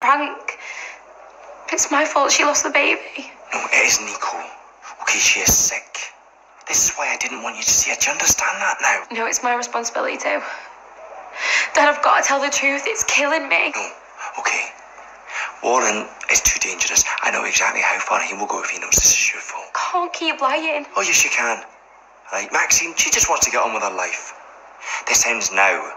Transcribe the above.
prank. It's my fault she lost the baby. No, it is Nico. Okay, she is sick. This is why I didn't want you to see her. Do you understand that now? No, it's my responsibility too. Dad, I've got to tell the truth. It's killing me. No. Okay. Warren is too dangerous. I know exactly how far he will go if he knows this is your fault. Can't keep lying. Oh, yes, you can. Right, Maxine, she just wants to get on with her life. This ends now.